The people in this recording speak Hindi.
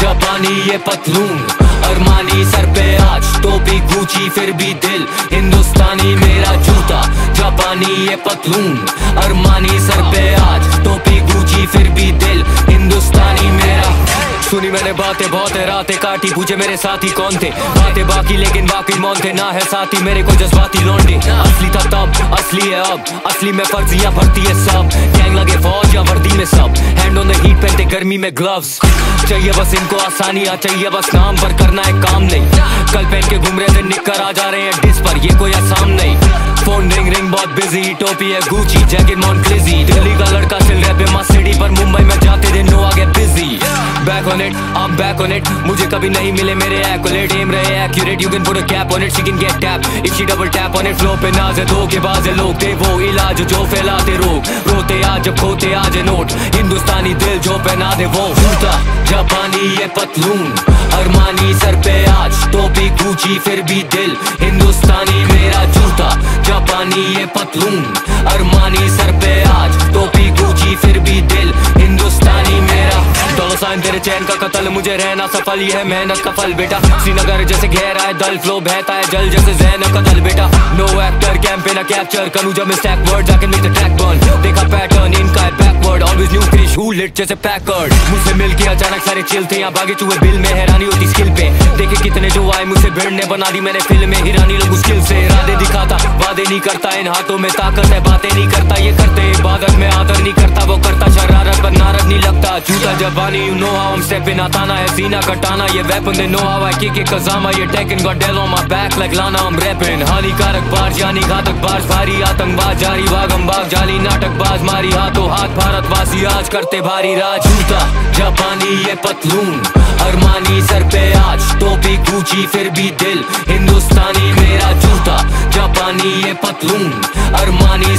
जापानी ये पतलून, अरमानी सर पे आज टोपी गूची फिर भी दिल। हिंदुस्तानी मेरा जूता जापानी ये पतलून, अरमानी सर पे आज टोपी गूची फिर भी दिल। सुनी मैंने बातें बहुत है रातें काटी, पूछे मेरे साथी कौन थे? बातें बाकी, लेकिन बाकी मौन थे। ना है साथी, मेरे को जज्बाती लौंडे। असली था तब, असली है अब। असली में फर्जियाँ भरती है सब। गैंग लगे फौज या वर्दी में सब। हैंड ऑन द हीट पहनते गर्मी में ग्लव्स चाहिए बस इनको आसानियाँ चाहिए बस नाम पर करना है काम नहीं। कल पहन के घूम रहे थे निककर आ जा रहे हैं डिस पर। ये कोई आसाम नहीं। फ़ोन रिंग रिंग बहुत बिज़ी टोपी है गुची जैकेट मॉन क्लिजी दिल्ली का लड़का सिल रहे सिटी पर। मुंबई में जाते दिन नो आगे busy back on it I back on it मुझे कभी नहीं मिले मेरे एक्यूरेट एम रहे accurate you can put a cap on it she can get tap if she double tap on it flow पे नाज है, धोखे बाज है लोग थे वो इलाज जो फैलाते रोग. रोते आज जब खोते आज नोट. हिंदुस्तानी दिल जो पहना दे वो जूता जापानी ये पतलून, अरमानी सर पे आज. टोपी गूची, फिर भी दिल हिंदुस्तानी मेरा जूता. जापानी ये पतलून, अरमानी सर पे तेरे चैन का कतल, मुझे रहना सफल ये है मेहनत का फल, बेटा। श्रीनगर जैसे गहरा है दल फ्लो बहता है, जल जैसे जैन का तल बेटा। नो एक्टर कैंपेन कैप्चर करूँ जब मैं stack words I can track burn देखा पैटर्न इनका है बैकवर्ड ऑलवेज न्यू क्रिश हु लिट जैसे पैकर्ड मुझसे मिल के अचानक सारे चिल थे, यहाँ भागे चुहे, बिल में हैरानी होती स्किल पे। देखे कितने जो आए, मुझसे भिड़ने बना दी मैंने फ़िल्म में, हिरानी लोग मुश्किल से। इरादे दिखाता, वादे नहीं करता, इन हाथों में ताकत है, बातें नहीं करता, ये करते जूता जबानी you know how I'm stepping आताना है सीना, कटाना, ये weapon they know how I kick it. कजामा ये taking got Dell on my back like Lana, I'm rapping. हानिकारक बार यानी घातक बार भारी आतंकबाज जारी भागम भाग जाली नाटक बाज मारी हाथों हाथ भारतवासी आज करते भारी राज जूता जापानी ये पतलून अरमानी सर पे आज टोपी गूची फिर भी दिल हिंदुस्तानी मेरा जूता जापानी ये पतलून अरमानी